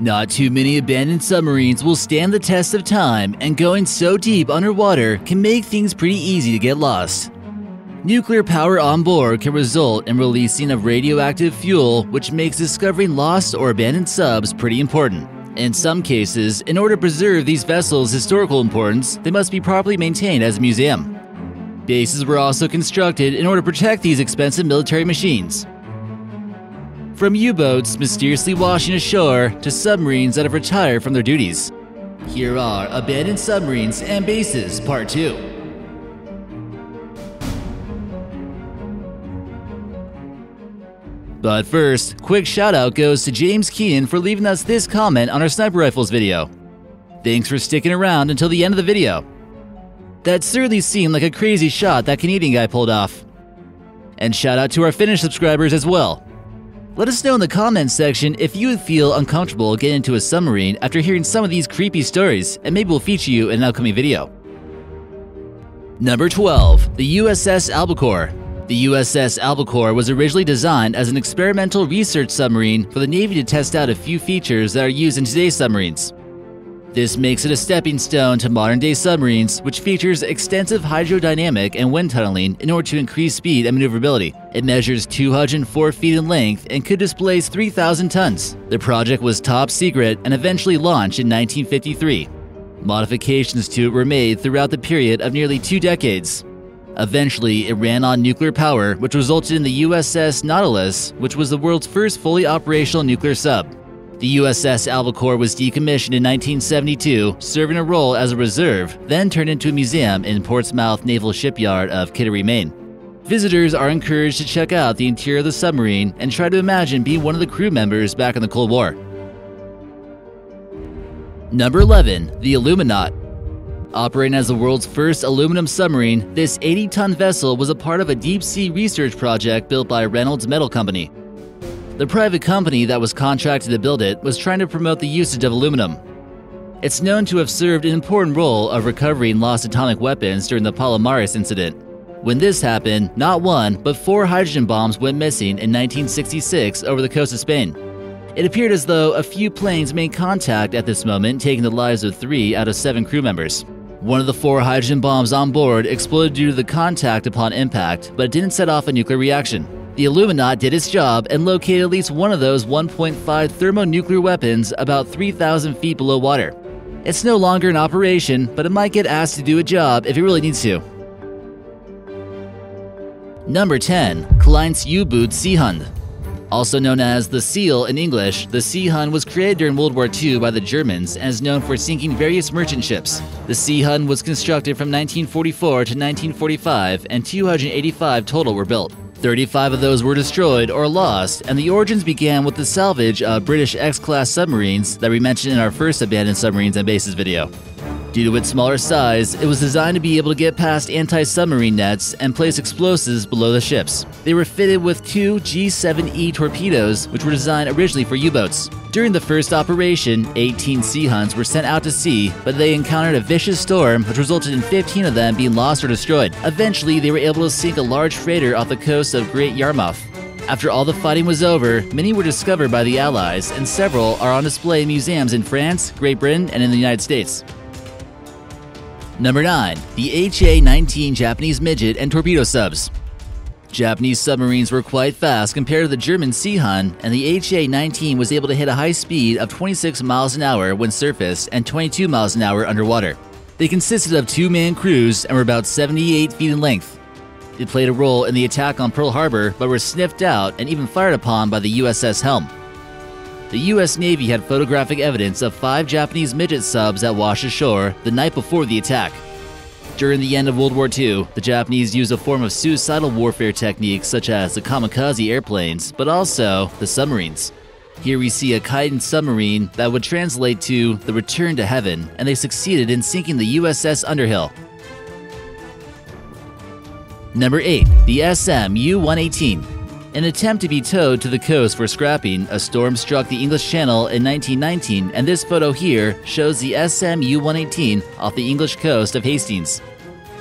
Not too many abandoned submarines will stand the test of time, and going so deep underwater can make things pretty easy to get lost. Nuclear power on board can result in releasing of radioactive fuel, which makes discovering lost or abandoned subs pretty important. In some cases, in order to preserve these vessels' historical importance, they must be properly maintained as a museum. Bases were also constructed in order to protect these expensive military machines. From U boats mysteriously washing ashore to submarines that have retired from their duties. Here are Abandoned Submarines and Bases Part 2. But first, quick shout out goes to James Keenan for leaving us this comment on our sniper rifles video. Thanks for sticking around until the end of the video. That certainly seemed like a crazy shot that Canadian guy pulled off. And shout out to our Finnish subscribers as well. Let us know in the comments section if you would feel uncomfortable getting into a submarine after hearing some of these creepy stories, and maybe we'll feature you in an upcoming video. Number 12. The USS Albacore. The USS Albacore was originally designed as an experimental research submarine for the Navy to test out a few features that are used in today's submarines. This makes it a stepping stone to modern day submarines, which features extensive hydrodynamic and wind tunneling in order to increase speed and maneuverability. It measures 204 feet in length and could displace 3,000 tons. The project was top secret and eventually launched in 1953. Modifications to it were made throughout the period of nearly two decades, Eventually, it ran on nuclear power, which resulted in the USS Nautilus, which was the world's first fully operational nuclear sub. The USS Albacore was decommissioned in 1972, serving a role as a reserve, then turned into a museum in Portsmouth Naval Shipyard of Kittery, Maine. Visitors are encouraged to check out the interior of the submarine and try to imagine being one of the crew members back in the Cold War. Number 11, the Aluminaut. Operating as the world's first aluminum submarine, this 80 ton vessel was a part of a deep sea research project built by Reynolds Metal Company. The private company that was contracted to build it was trying to promote the usage of aluminum. It's known to have served an important role of recovering lost atomic weapons during the Palomares incident. When this happened, not one, but four hydrogen bombs went missing in 1966 over the coast of Spain. It appeared as though a few planes made contact at this moment, taking the lives of three out of seven crew members. One of the four hydrogen bombs on board exploded due to the contact upon impact, but it didn't set off a nuclear reaction. The Aluminaut did its job and located at least one of those 1.5 thermonuclear weapons about 3,000 feet below water. It's no longer in operation, but it might get asked to do a job if it really needs to. Number 10. Kleins U-Boot Seehund also known as the Seal in English, the Seehund was created during World War II by the Germans and is known for sinking various merchant ships. The Seehund was constructed from 1944 to 1945 and 285 total were built. 35 of those were destroyed or lost, and the origins began with the salvage of British X-class submarines that we mentioned in our first abandoned submarines and bases video. Due to its smaller size, it was designed to be able to get past anti submarine nets and place explosives below the ships. They were fitted with two G 7E torpedoes, which were designed originally for U boats. During the first operation, 18 Seehunds were sent out to sea, but they encountered a vicious storm, which resulted in 15 of them being lost or destroyed. Eventually, they were able to sink a large freighter off the coast of Great Yarmouth. After all the fighting was over, many were discovered by the Allies, and several are on display in museums in France, Great Britain, and in the United States. Number 9. The HA 19 Japanese Midget and Torpedo Subs. Japanese submarines were quite fast compared to the German Seehund, and the HA 19 was able to hit a high speed of 26 miles an hour when surfaced and 22 miles an hour underwater. They consisted of two man crews and were about 78 feet in length. They played a role in the attack on Pearl Harbor but were sniffed out and even fired upon by the USS Helm the U.S. Navy had photographic evidence of five Japanese midget subs that washed ashore the night before the attack. During the end of World War II, the Japanese used a form of suicidal warfare techniques such as the kamikaze airplanes, but also the submarines. Here we see a Kaiten submarine that would translate to the return to heaven, and they succeeded in sinking the USS Underhill. Number 8. The SM U-118 an attempt to be towed to the coast for scrapping, a storm struck the English Channel in 1919, and this photo here shows the SMU 118 off the English coast of Hastings.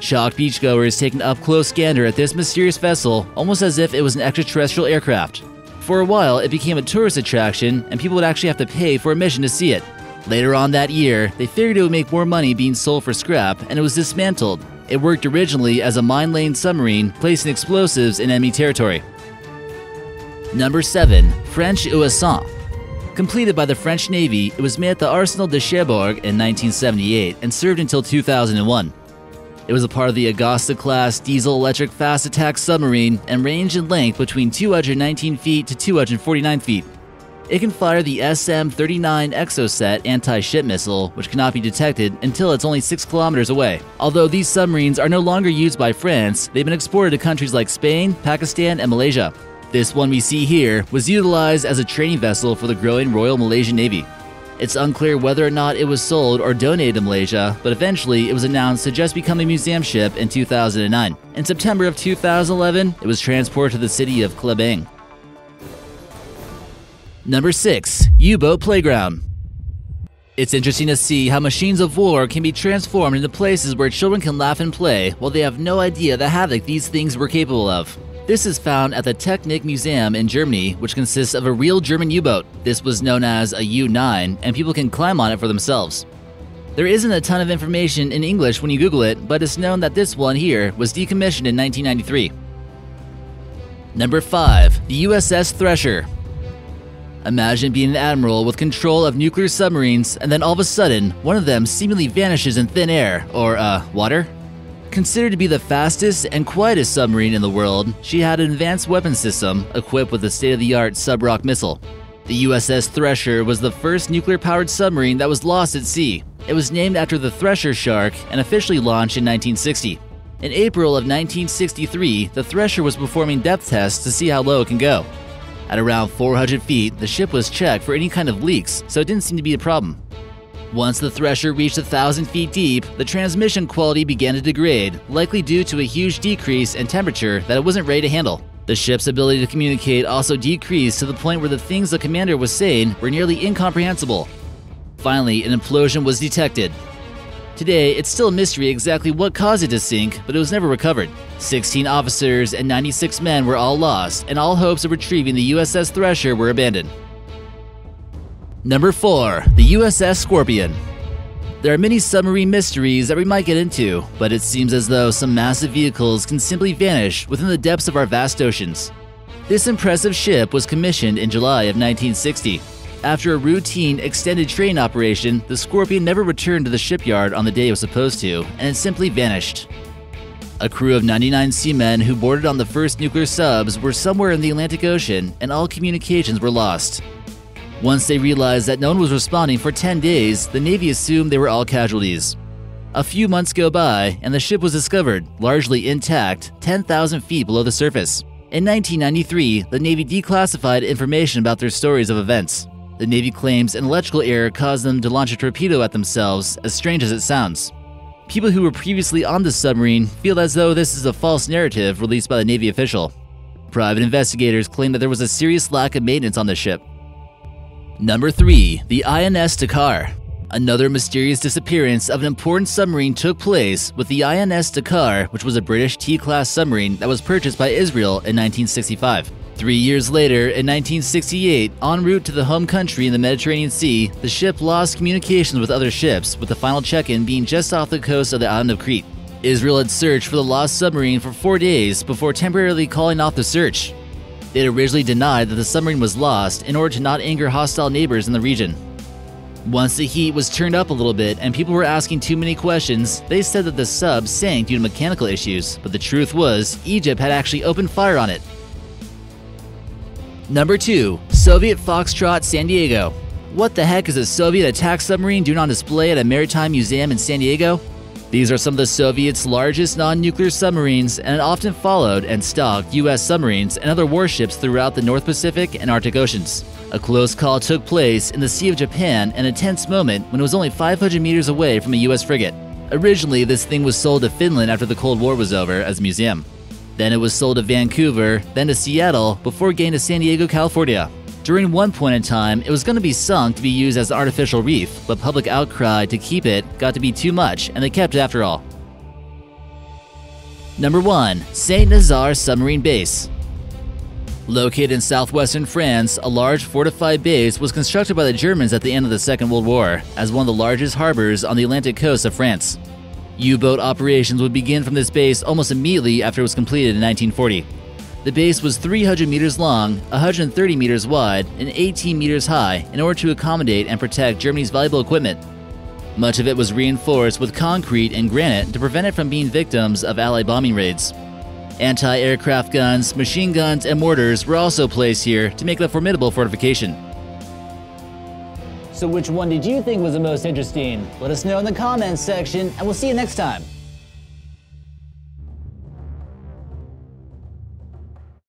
Shocked beachgoers take an up close gander at this mysterious vessel, almost as if it was an extraterrestrial aircraft. For a while, it became a tourist attraction, and people would actually have to pay for admission to see it. Later on that year, they figured it would make more money being sold for scrap, and it was dismantled. It worked originally as a mine lane submarine, placing explosives in enemy territory. Number 7. French Ouessant. Completed by the French Navy, it was made at the Arsenal de Cherbourg in 1978 and served until 2001. It was a part of the Augusta class diesel electric fast attack submarine and ranged in length between 219 feet to 249 feet. It can fire the SM 39 Exocet anti ship missile, which cannot be detected until it's only 6 kilometers away. Although these submarines are no longer used by France, they've been exported to countries like Spain, Pakistan, and Malaysia. This one we see here was utilized as a training vessel for the growing Royal Malaysian Navy. It's unclear whether or not it was sold or donated to Malaysia, but eventually it was announced to just become a museum ship in 2009. In September of 2011, it was transported to the city of Kelabang. Number 6. U-Boat Playground It's interesting to see how machines of war can be transformed into places where children can laugh and play while they have no idea the havoc these things were capable of. This is found at the Technik Museum in Germany, which consists of a real German U boat. This was known as a U 9, and people can climb on it for themselves. There isn't a ton of information in English when you Google it, but it's known that this one here was decommissioned in 1993. Number 5. The USS Thresher. Imagine being an admiral with control of nuclear submarines, and then all of a sudden, one of them seemingly vanishes in thin air, or, uh, water? Considered to be the fastest and quietest submarine in the world, she had an advanced weapon system equipped with a state of the art SUBROC missile. The USS Thresher was the first nuclear powered submarine that was lost at sea. It was named after the Thresher shark and officially launched in 1960. In April of 1963, the Thresher was performing depth tests to see how low it can go. At around 400 feet, the ship was checked for any kind of leaks, so it didn't seem to be a problem. Once the Thresher reached a thousand feet deep, the transmission quality began to degrade, likely due to a huge decrease in temperature that it wasn't ready to handle. The ship's ability to communicate also decreased to the point where the things the commander was saying were nearly incomprehensible. Finally, an implosion was detected. Today, it's still a mystery exactly what caused it to sink, but it was never recovered. 16 officers and 96 men were all lost, and all hopes of retrieving the USS Thresher were abandoned. Number 4. The USS Scorpion. There are many submarine mysteries that we might get into, but it seems as though some massive vehicles can simply vanish within the depths of our vast oceans. This impressive ship was commissioned in July of 1960. After a routine extended training operation, the Scorpion never returned to the shipyard on the day it was supposed to, and it simply vanished. A crew of 99 seamen who boarded on the first nuclear subs were somewhere in the Atlantic Ocean, and all communications were lost. Once they realized that no one was responding for 10 days, the Navy assumed they were all casualties. A few months go by, and the ship was discovered, largely intact, 10,000 feet below the surface. In 1993, the Navy declassified information about their stories of events. The Navy claims an electrical error caused them to launch a torpedo at themselves, as strange as it sounds. People who were previously on the submarine feel as though this is a false narrative released by the Navy official. Private investigators claim that there was a serious lack of maintenance on the ship, Number 3. The INS Dakar. Another mysterious disappearance of an important submarine took place with the INS Dakar, which was a British T class submarine that was purchased by Israel in 1965. Three years later, in 1968, en route to the home country in the Mediterranean Sea, the ship lost communications with other ships, with the final check in being just off the coast of the island of Crete. Israel had searched for the lost submarine for four days before temporarily calling off the search. Had originally denied that the submarine was lost in order to not anger hostile neighbors in the region. Once the heat was turned up a little bit and people were asking too many questions, they said that the sub sank due to mechanical issues, but the truth was, Egypt had actually opened fire on it. Number 2. Soviet Foxtrot San Diego. What the heck is a Soviet attack submarine doing on display at a maritime museum in San Diego? These are some of the Soviets' largest non nuclear submarines and often followed and stalked U.S. submarines and other warships throughout the North Pacific and Arctic Oceans. A close call took place in the Sea of Japan and a tense moment when it was only 500 meters away from a U.S. frigate. Originally, this thing was sold to Finland after the Cold War was over as a museum. Then it was sold to Vancouver, then to Seattle, before getting to San Diego, California. During one point in time, it was going to be sunk to be used as an artificial reef, but public outcry to keep it got to be too much, and they kept it after all. Number 1. St. Nazaire Submarine Base Located in southwestern France, a large fortified base was constructed by the Germans at the end of the Second World War as one of the largest harbors on the Atlantic coast of France. U-boat operations would begin from this base almost immediately after it was completed in 1940. The base was 300 meters long, 130 meters wide, and 18 meters high in order to accommodate and protect Germany's valuable equipment. Much of it was reinforced with concrete and granite to prevent it from being victims of Allied bombing raids. Anti aircraft guns, machine guns, and mortars were also placed here to make it a formidable fortification. So, which one did you think was the most interesting? Let us know in the comments section, and we'll see you next time.